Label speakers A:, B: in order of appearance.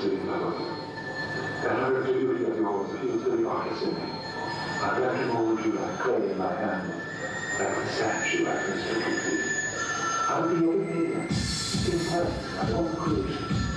A: city level. And I heard the beauty of yours appeals to the eyes in me. I'd like to mold you like clay in my hand, like a statue I can still be. I'll be your medium, in person, my own creation.